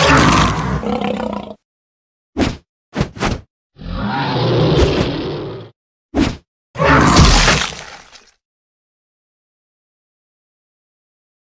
Monster!